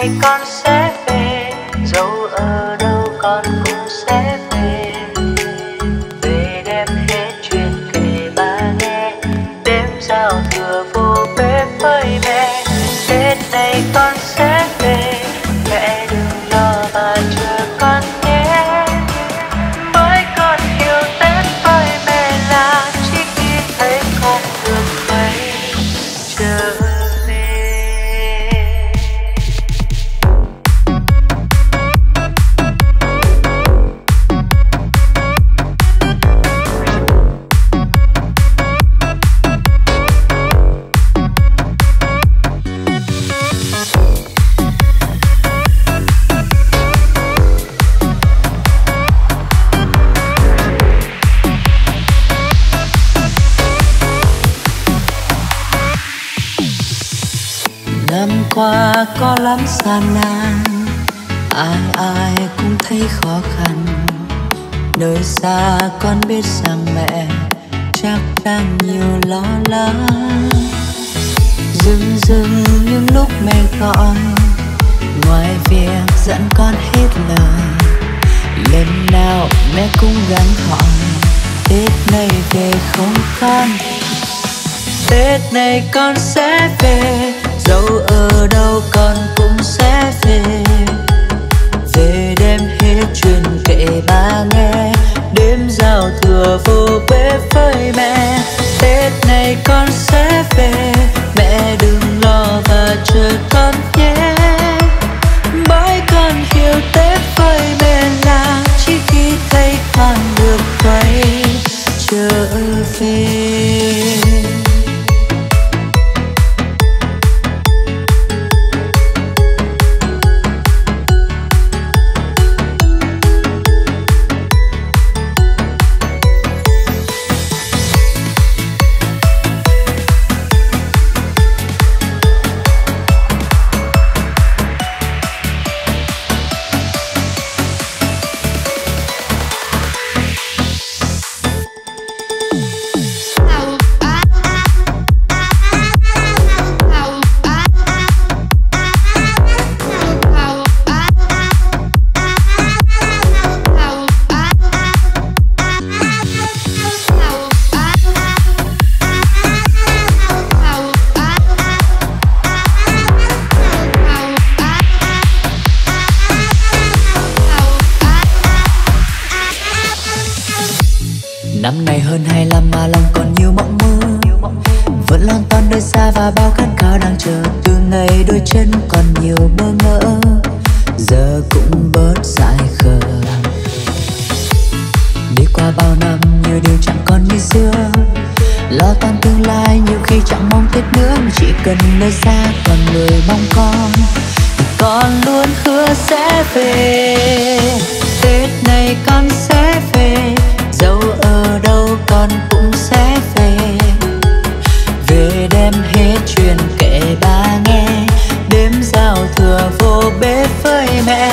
make on. năm qua có lắm gian nan, ai ai cũng thấy khó khăn. Nơi xa con biết rằng mẹ chắc đang nhiều lo lắng. Dừng dừng những lúc mẹ gọi, ngoài việc dẫn con hết lời. Lần nào mẹ cũng gắn hỏi tết này về không con tết này con sẽ về dẫu ở đâu con cũng sẽ về. Về đêm hết chuyện kể ba nghe. Năm nay hơn 25 mà lòng còn nhiều mộng mơ. Vẫn loan toan nơi xa và bao khát khao đang chờ. Từ ngày đôi chân còn nhiều bơ ngỡ. Giờ cũng bớt dại khờ. Đi qua bao năm nhiều điều chẳng còn như xưa. Lo toan tương lai nhiều khi chẳng mong tết nữa. Chỉ cần nơi xa còn người mong con. Thì con luôn hứa sẽ về. Tết này con sẽ con cũng sẽ về. Về đem hết chuyện kể ba nghe, đêm giao thừa vô bếp với mẹ.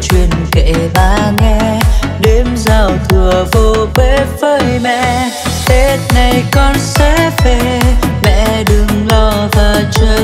chuyện kể ba nghe. Đêm giao thừa vô bếp với mẹ. Tết này con sẽ về. Mẹ đừng lo và chờ